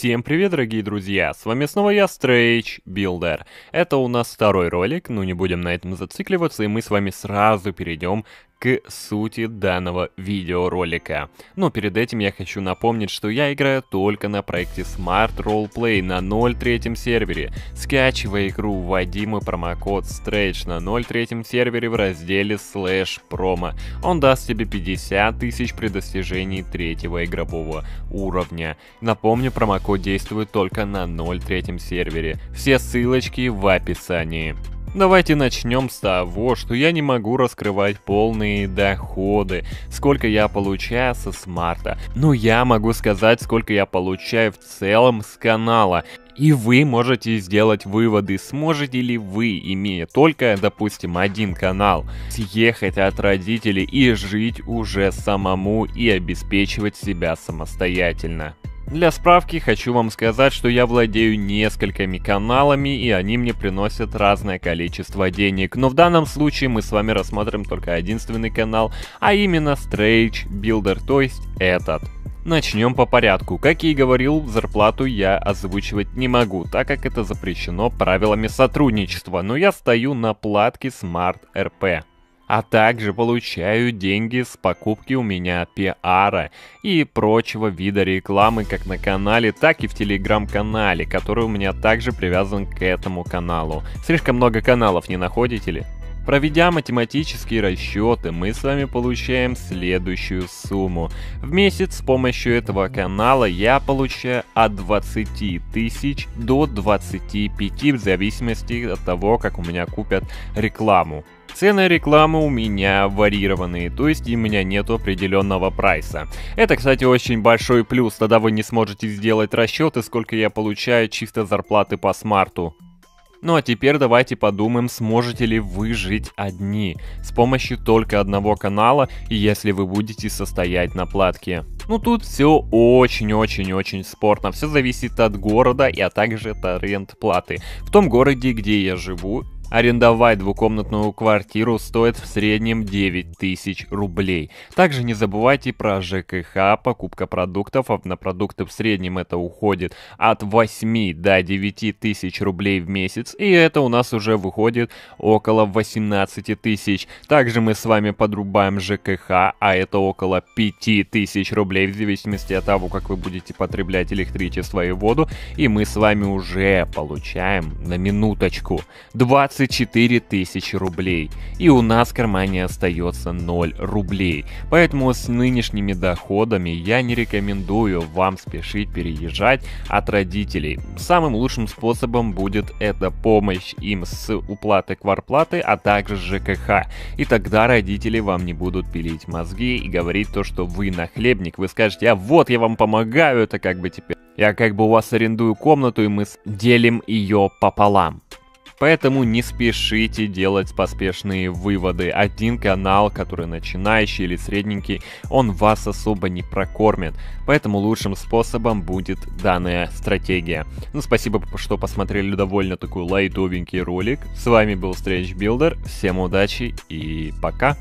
Всем привет, дорогие друзья! С вами снова я, Стрейч Билдер. Это у нас второй ролик, ну не будем на этом зацикливаться, и мы с вами сразу перейдем к сути данного видеоролика. Но перед этим я хочу напомнить, что я играю только на проекте Smart Roleplay на 0.3 сервере. Скачивай игру, вводи мой промокод STRETCH на 0.3 сервере в разделе Slash Promo. Он даст тебе 50 тысяч при достижении третьего игрового уровня. Напомню, промокод действует только на 0.3 сервере. Все ссылочки в описании. Давайте начнем с того, что я не могу раскрывать полные доходы, сколько я получаю со смарта. Но я могу сказать, сколько я получаю в целом с канала. И вы можете сделать выводы, сможете ли вы, имея только, допустим, один канал, съехать от родителей и жить уже самому и обеспечивать себя самостоятельно. Для справки хочу вам сказать, что я владею несколькими каналами, и они мне приносят разное количество денег. Но в данном случае мы с вами рассмотрим только единственный канал, а именно Strange Builder, то есть этот. Начнем по порядку. Как и говорил, зарплату я озвучивать не могу, так как это запрещено правилами сотрудничества, но я стою на платке Smart RP а также получаю деньги с покупки у меня пиара и прочего вида рекламы как на канале, так и в телеграм-канале, который у меня также привязан к этому каналу. Слишком много каналов, не находите ли? Проведя математические расчеты, мы с вами получаем следующую сумму. В месяц с помощью этого канала я получаю от 20 тысяч до 25 в зависимости от того, как у меня купят рекламу. Цены рекламы у меня варьированные, то есть у меня нет определенного прайса. Это, кстати, очень большой плюс, тогда вы не сможете сделать расчеты, сколько я получаю чисто зарплаты по смарту. Ну а теперь давайте подумаем, сможете ли вы жить одни, с помощью только одного канала, и если вы будете состоять на платке. Ну тут все очень-очень-очень спорно, все зависит от города и а также от аренд платы. В том городе, где я живу, Арендовать двухкомнатную квартиру стоит в среднем 9 тысяч рублей. Также не забывайте про ЖКХ, покупка продуктов, а на продукты в среднем это уходит от 8 до 9 тысяч рублей в месяц, и это у нас уже выходит около 18 тысяч. Также мы с вами подрубаем ЖКХ, а это около 5 тысяч рублей в зависимости от того, как вы будете потреблять электричество и воду, и мы с вами уже получаем на минуточку 20 24 тысячи рублей. И у нас в кармане остается 0 рублей. Поэтому с нынешними доходами я не рекомендую вам спешить переезжать от родителей. Самым лучшим способом будет это помощь им с уплатой кварплаты, а также ЖКХ. И тогда родители вам не будут пилить мозги и говорить то, что вы нахлебник. Вы скажете, а вот я вам помогаю, это как бы теперь... Я как бы у вас арендую комнату, и мы делим ее пополам. Поэтому не спешите делать поспешные выводы. Один канал, который начинающий или средненький, он вас особо не прокормит. Поэтому лучшим способом будет данная стратегия. Ну, спасибо, что посмотрели довольно такой лайтовенький ролик. С вами был Strange Builder. Всем удачи и пока!